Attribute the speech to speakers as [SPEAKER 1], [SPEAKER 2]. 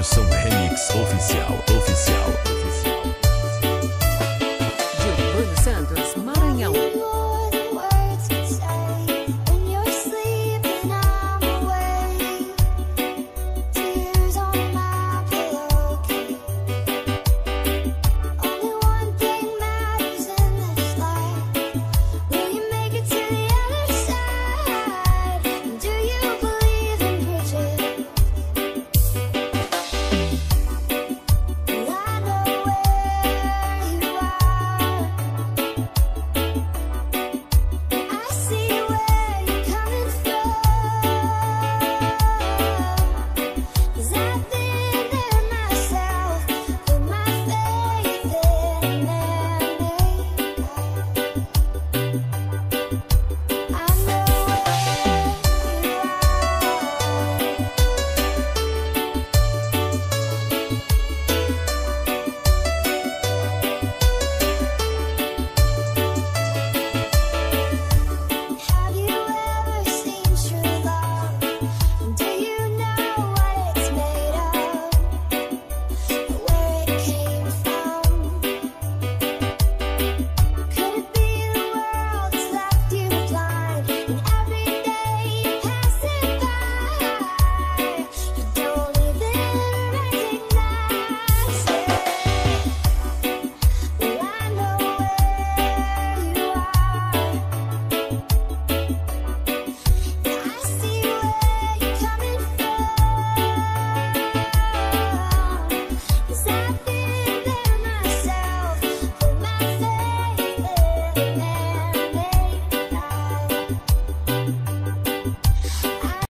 [SPEAKER 1] versão remix oficial, oficial.